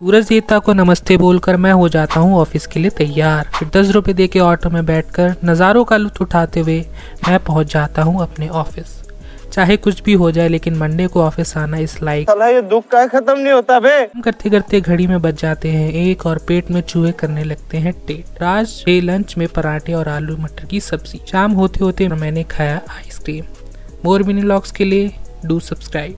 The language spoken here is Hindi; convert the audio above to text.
सूरज देवता को नमस्ते बोलकर मैं हो जाता हूँ ऑफ़िस के लिए तैयार। फिर दस रुपए दे के ऑटो में बैठकर नज़ारों का लुत्फ उठाते हुए मैं पहुँच जाता हूँ अपने ऑफ़िस। चाहे कुछ भी हो जाए लेकिन मंडे को ऑफ़िस आना इस लाइक ये दुख का खत्म नहीं होता बे। करते करते घड़ी में बच जाते हैं। एक और पेट में चूहे करने लगते हैं टेट। राज लंच में पराठे और आलू मटर की सब्ज़ी। शाम होते होते मैंने खाया आइसक्रीम। मोर मिनी लॉक्स के लिए डू सब्सक्राइब।